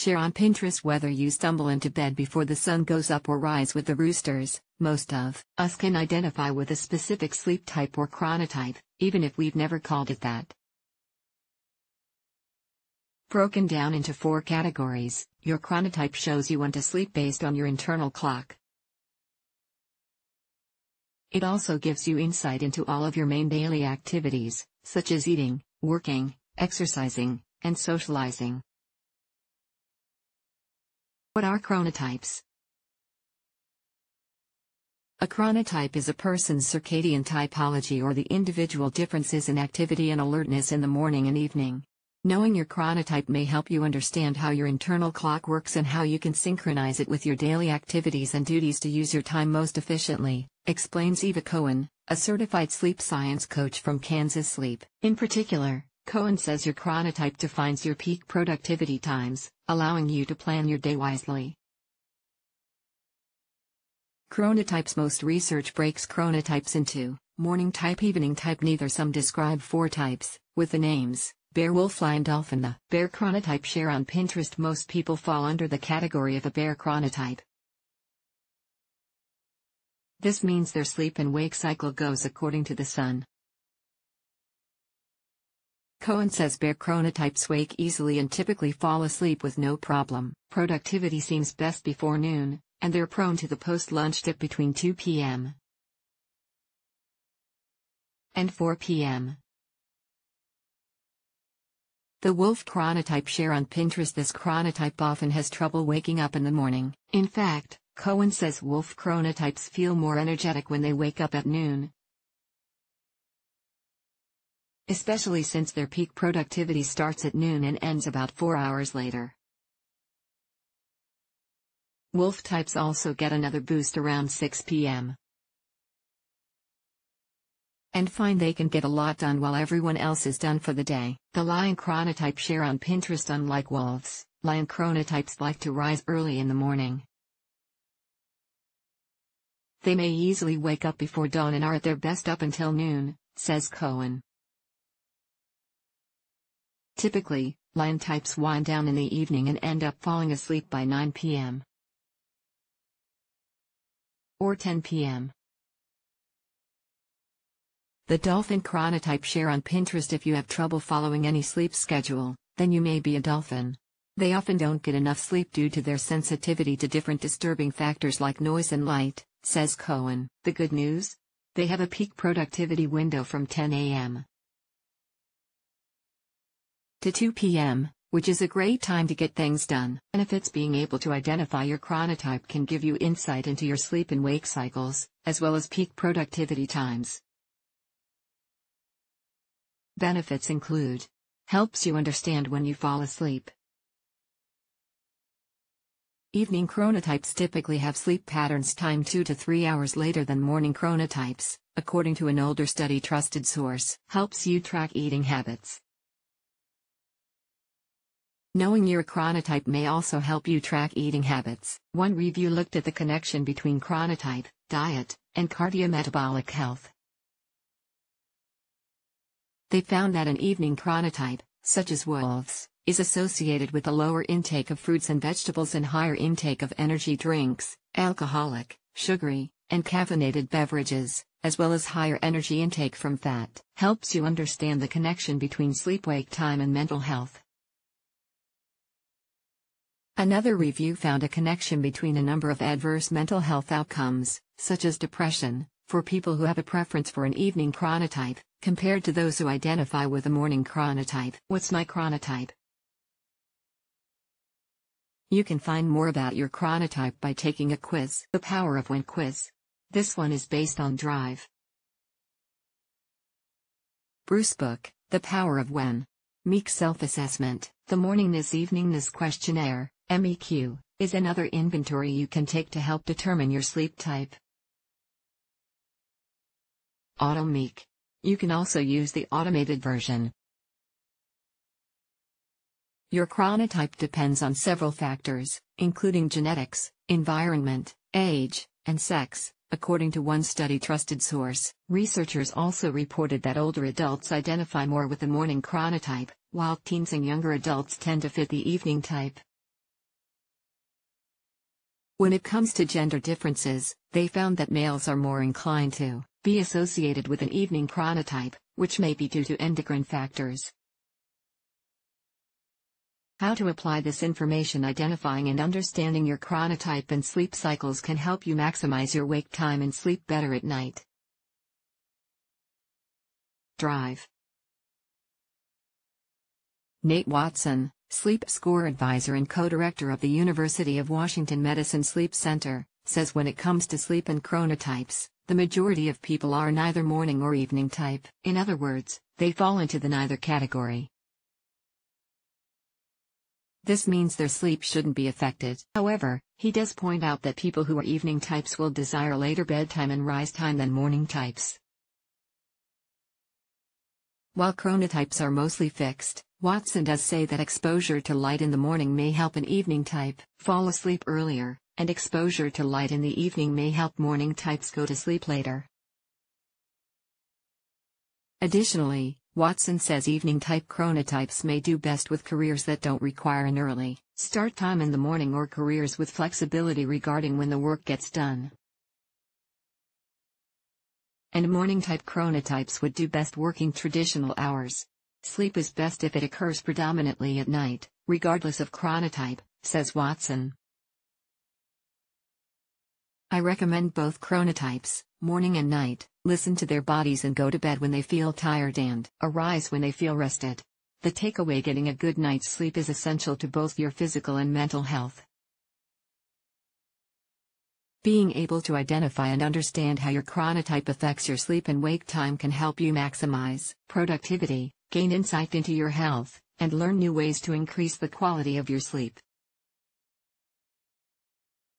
Share on Pinterest whether you stumble into bed before the sun goes up or rise with the roosters. Most of us can identify with a specific sleep type or chronotype, even if we've never called it that. Broken down into four categories, your chronotype shows you when to sleep based on your internal clock. It also gives you insight into all of your main daily activities, such as eating, working, exercising, and socializing. What are chronotypes? A chronotype is a person's circadian typology or the individual differences in activity and alertness in the morning and evening. Knowing your chronotype may help you understand how your internal clock works and how you can synchronize it with your daily activities and duties to use your time most efficiently, explains Eva Cohen, a certified sleep science coach from Kansas Sleep. In particular, Cohen says your chronotype defines your peak productivity times, allowing you to plan your day wisely. Chronotypes Most research breaks chronotypes into morning type, evening type. Neither some describe four types, with the names Bear Wolf Lion Dolphin The bear chronotype share on Pinterest Most people fall under the category of a bear chronotype. This means their sleep and wake cycle goes according to the sun. Cohen says bear chronotypes wake easily and typically fall asleep with no problem. Productivity seems best before noon, and they're prone to the post-lunch dip between 2 p.m. and 4 p.m. The wolf chronotype share on Pinterest This chronotype often has trouble waking up in the morning. In fact, Cohen says wolf chronotypes feel more energetic when they wake up at noon. Especially since their peak productivity starts at noon and ends about four hours later. Wolf types also get another boost around 6 p.m and find they can get a lot done while everyone else is done for the day. The lion chronotype share on Pinterest unlike wolves, lion chronotypes like to rise early in the morning. They may easily wake up before dawn and are at their best up until noon, says Cohen. Typically, lion types wind down in the evening and end up falling asleep by 9 p.m. or 10 p.m. The dolphin chronotype share on Pinterest if you have trouble following any sleep schedule, then you may be a dolphin. They often don't get enough sleep due to their sensitivity to different disturbing factors like noise and light, says Cohen. The good news? They have a peak productivity window from 10 a.m. to 2 p.m., which is a great time to get things done. Benefits being able to identify your chronotype can give you insight into your sleep and wake cycles, as well as peak productivity times. Benefits include helps you understand when you fall asleep. Evening chronotypes typically have sleep patterns timed 2 to 3 hours later than morning chronotypes, according to an older study trusted source. Helps you track eating habits. Knowing your chronotype may also help you track eating habits. One review looked at the connection between chronotype, diet, and cardiometabolic health. They found that an evening chronotype, such as wolves, is associated with a lower intake of fruits and vegetables and higher intake of energy drinks, alcoholic, sugary, and caffeinated beverages, as well as higher energy intake from fat. Helps you understand the connection between sleep-wake time and mental health. Another review found a connection between a number of adverse mental health outcomes, such as depression, for people who have a preference for an evening chronotype, compared to those who identify with a morning chronotype. What's my chronotype? You can find more about your chronotype by taking a quiz. The Power of When quiz. This one is based on Drive. Breus Book, The Power of When. MEQ Self-Assessment. The Morningness-Eveningness Questionnaire, MEQ, is another inventory you can take to help determine your sleep type. AutoMEQ. You can also use the automated version. Your chronotype depends on several factors, including genetics, environment, age, and sex, according to one study trusted source. Researchers also reported that older adults identify more with the morning chronotype, while teens and younger adults tend to fit the evening type. When it comes to gender differences, they found that males are more inclined to be associated with an evening chronotype, which may be due to endocrine factors. How to apply this information identifying and understanding your chronotype and sleep cycles can help you maximize your wake time and sleep better at night. Drive Nate Watson, SleepScore Advisor and co-director of the University of Washington Medicine Sleep Center, says when it comes to sleep and chronotypes, the majority of people are neither morning or evening type. In other words, they fall into the neither category. This means their sleep shouldn't be affected. However, he does point out that people who are evening types will desire later bedtime and rise time than morning types. While chronotypes are mostly fixed, Watson does say that exposure to light in the morning may help an evening type fall asleep earlier, and exposure to light in the evening may help morning types go to sleep later. Additionally, Watson says evening type chronotypes may do best with careers that don't require an early start time in the morning or careers with flexibility regarding when the work gets done. And morning type chronotypes would do best working traditional hours. Sleep is best if it occurs predominantly at night, regardless of chronotype, says Watson. I recommend both chronotypes, morning and night, listen to their bodies and go to bed when they feel tired and arise when they feel rested. The takeaway getting a good night's sleep is essential to both your physical and mental health. Being able to identify and understand how your chronotype affects your sleep and wake time can help you maximize productivity, gain insight into your health, and learn new ways to increase the quality of your sleep.